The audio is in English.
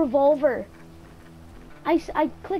revolver. I I clicked